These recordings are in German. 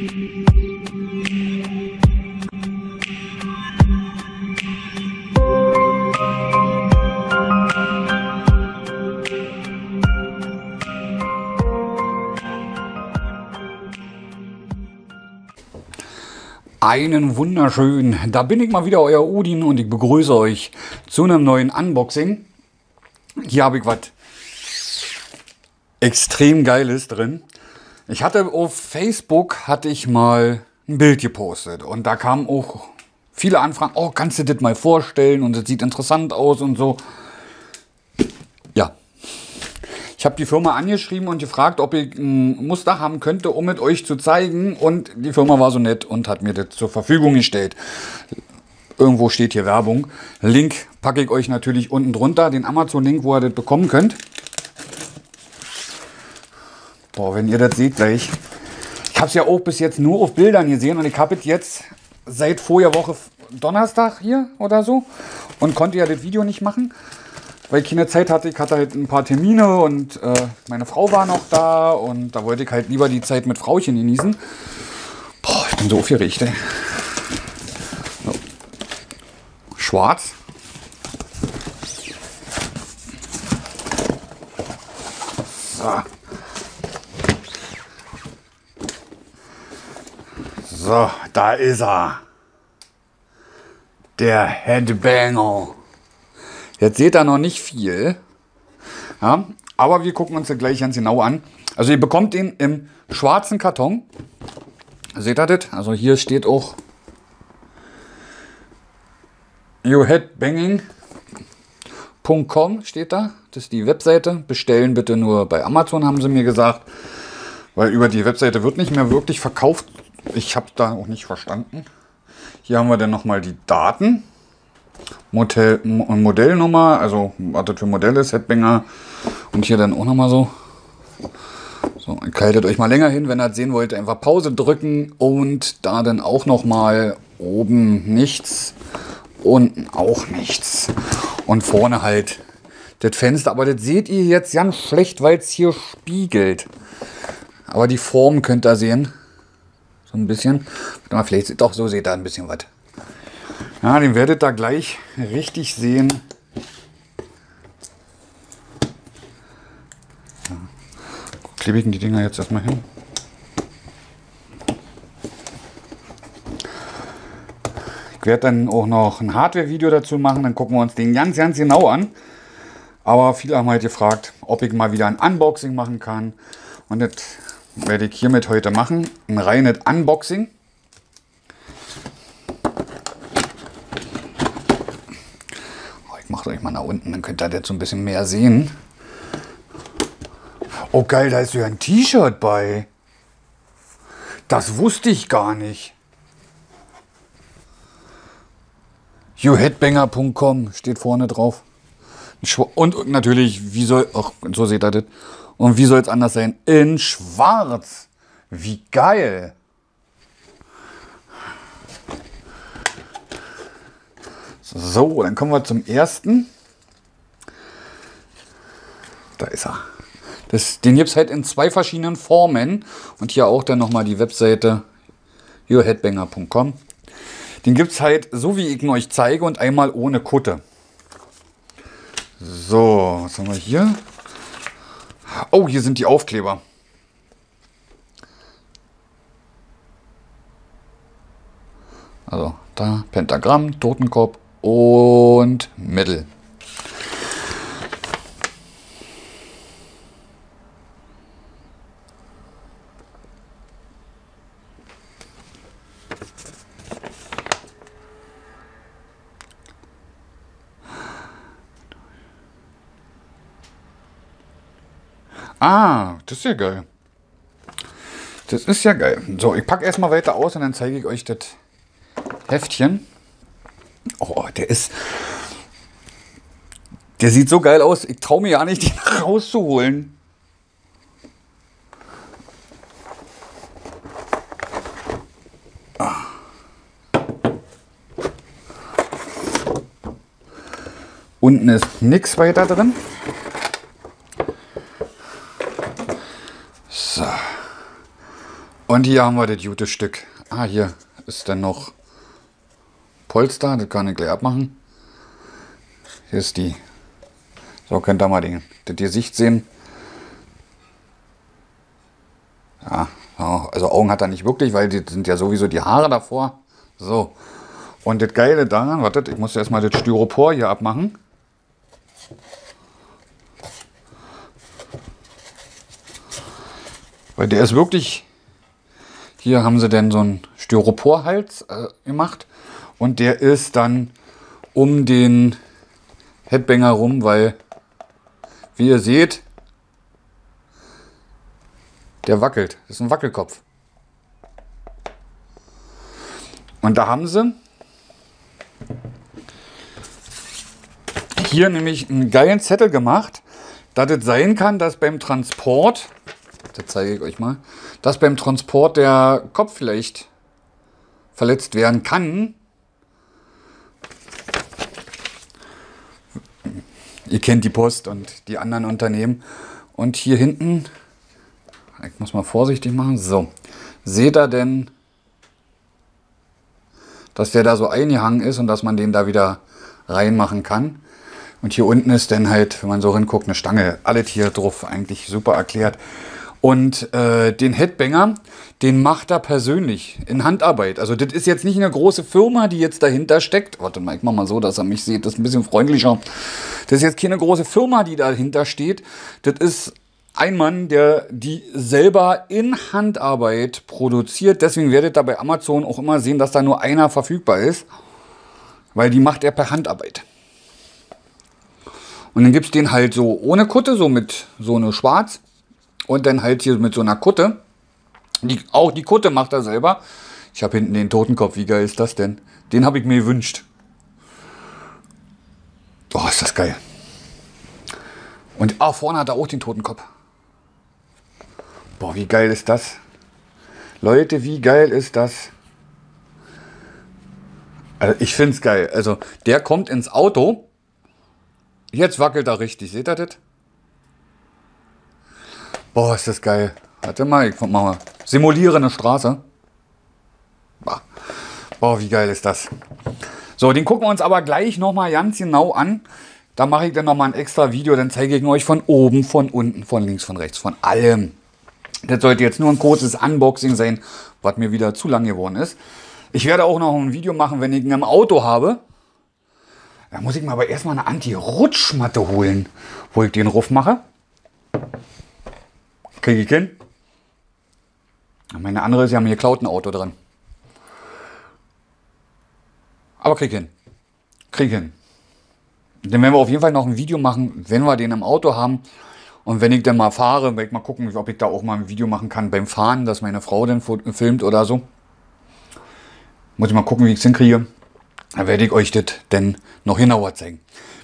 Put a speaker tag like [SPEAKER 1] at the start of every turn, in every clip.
[SPEAKER 1] Einen wunderschönen, da bin ich mal wieder, euer Udin und ich begrüße euch zu einem neuen Unboxing. Hier habe ich was extrem Geiles drin. Ich hatte auf Facebook, hatte ich mal ein Bild gepostet und da kamen auch viele Anfragen, oh, kannst du das mal vorstellen und es sieht interessant aus und so. Ja, ich habe die Firma angeschrieben und gefragt, ob ich ein Muster haben könnte, um mit euch zu zeigen. Und die Firma war so nett und hat mir das zur Verfügung gestellt. Irgendwo steht hier Werbung. Link packe ich euch natürlich unten drunter, den Amazon-Link, wo ihr das bekommen könnt. Boah, wenn ihr das seht gleich. Ich habe es ja auch bis jetzt nur auf Bildern gesehen und ich habe es jetzt seit vorher Woche Donnerstag hier oder so und konnte ja das Video nicht machen weil ich keine Zeit hatte. Ich hatte halt ein paar Termine und äh, meine Frau war noch da und da wollte ich halt lieber die Zeit mit Frauchen genießen. Boah, ich bin so aufgeregt, ey. So. Schwarz. So. So, da ist er. Der Headbanger. Jetzt seht ihr noch nicht viel. Ja, aber wir gucken uns das gleich ganz genau an. Also ihr bekommt den im schwarzen Karton. Seht ihr das? Also hier steht auch yourheadbanging.com steht da. Das ist die Webseite. Bestellen bitte nur bei Amazon, haben sie mir gesagt. Weil über die Webseite wird nicht mehr wirklich verkauft. Ich habe da auch nicht verstanden. Hier haben wir dann nochmal die Daten. Modell, Modellnummer, also was das für Modell ist, Headbanger. Und hier dann auch nochmal so. So, kaltet euch mal länger hin, wenn ihr das sehen wollt, einfach Pause drücken und da dann auch nochmal oben nichts, unten auch nichts. Und vorne halt das Fenster, aber das seht ihr jetzt ganz schlecht, weil es hier spiegelt. Aber die Form könnt ihr sehen. So ein bisschen. Vielleicht doch so seht ihr ein bisschen was. Ja, den werdet ihr gleich richtig sehen. Ja. Klebe ich die Dinger jetzt erstmal hin. Ich werde dann auch noch ein Hardware-Video dazu machen, dann gucken wir uns den ganz, ganz genau an. Aber viele haben halt gefragt, ob ich mal wieder ein Unboxing machen kann. Und das werde ich hiermit heute machen. Ein reines Unboxing. macht euch mal nach unten, dann könnt ihr jetzt so ein bisschen mehr sehen. Oh geil, da ist ja ein T-Shirt bei. Das wusste ich gar nicht. YouHeadbanger.com steht vorne drauf. Und natürlich, wie soll, ach, so seht ihr das. Und wie soll es anders sein? In schwarz. Wie geil. So, dann kommen wir zum ersten. Da ist er. Das, den gibt es halt in zwei verschiedenen Formen. Und hier auch dann nochmal die Webseite yourheadbanger.com. Den gibt es halt so, wie ich ihn euch zeige und einmal ohne Kutte. So, was haben wir hier? Oh, hier sind die Aufkleber. Also da Pentagramm, Totenkopf und Mittel. Ah, das ist ja geil. Das ist ja geil. So, ich packe erstmal weiter aus und dann zeige ich euch das Heftchen. Oh, der ist. Der sieht so geil aus. Ich traue mir ja nicht, den rauszuholen. Ah. Unten ist nichts weiter drin. So. Und hier haben wir das gute Stück. Ah, hier ist dann noch Polster, das kann ich gleich abmachen. Hier ist die. So könnt ihr mal den, das Gesicht sehen. Ja, also Augen hat er nicht wirklich, weil die sind ja sowieso die Haare davor. So. Und das Geile daran, wartet, ich muss erstmal das Styropor hier abmachen. Weil der ist wirklich, hier haben sie dann so einen Styroporhals äh, gemacht und der ist dann um den Headbanger rum, weil, wie ihr seht, der wackelt. Das ist ein Wackelkopf. Und da haben sie hier nämlich einen geilen Zettel gemacht, dass es sein kann, dass beim Transport, das zeige ich euch mal, dass beim Transport der Kopf vielleicht verletzt werden kann. Ihr kennt die Post und die anderen Unternehmen. Und hier hinten, ich muss mal vorsichtig machen, so, seht ihr denn, dass der da so eingehangen ist und dass man den da wieder reinmachen kann. Und hier unten ist dann halt, wenn man so hinguckt, eine Stange. Alles hier drauf eigentlich super erklärt. Und äh, den Headbanger, den macht er persönlich in Handarbeit. Also das ist jetzt nicht eine große Firma, die jetzt dahinter steckt. Warte mal, ich mach mal so, dass er mich sieht. Das ist ein bisschen freundlicher. Das ist jetzt keine große Firma, die dahinter steht. Das ist ein Mann, der die selber in Handarbeit produziert. Deswegen werdet ihr bei Amazon auch immer sehen, dass da nur einer verfügbar ist. Weil die macht er per Handarbeit. Und dann gibt es den halt so ohne Kutte, so mit so eine schwarz. Und dann halt hier mit so einer Kutte. Die, auch die Kutte macht er selber. Ich habe hinten den Totenkopf. Wie geil ist das denn? Den habe ich mir gewünscht. Oh, ist das geil. Und ah, vorne hat er auch den Totenkopf. Boah, wie geil ist das? Leute, wie geil ist das? Also ich finde es geil. Also der kommt ins Auto. Jetzt wackelt er richtig. Seht ihr das? Boah, ist das geil. Warte mal, ich mach mal. Simuliere eine Straße. Boah, wie geil ist das. So, den gucken wir uns aber gleich nochmal ganz genau an. Da mache ich dann nochmal ein extra Video. Dann zeige ich euch von oben, von unten, von links, von rechts, von allem. Das sollte jetzt nur ein kurzes Unboxing sein, was mir wieder zu lang geworden ist. Ich werde auch noch ein Video machen, wenn ich ihn im Auto habe. Da muss ich mir aber erstmal eine Anti-Rutschmatte holen, wo ich den Ruf mache. Kriege ich hin? Meine andere ist ja mir geklaut ein Auto drin. Aber krieg hin. Krieg hin. Dann werden wir auf jeden Fall noch ein Video machen, wenn wir den im Auto haben. Und wenn ich dann mal fahre, werde ich mal gucken, ob ich da auch mal ein Video machen kann beim Fahren, dass meine Frau dann filmt oder so. Muss ich mal gucken, wie ich es hinkriege. Dann werde ich euch das dann noch genauer zeigen.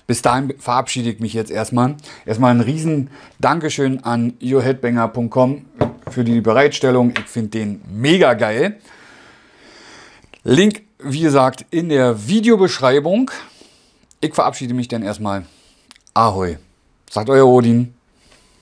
[SPEAKER 1] Bis dahin verabschiede ich mich jetzt erstmal. Erstmal ein riesen Dankeschön an yourheadbanger.com für die Bereitstellung. Ich finde den mega geil. Link, wie gesagt, in der Videobeschreibung. Ich verabschiede mich dann erstmal. Ahoi. Sagt euer Odin.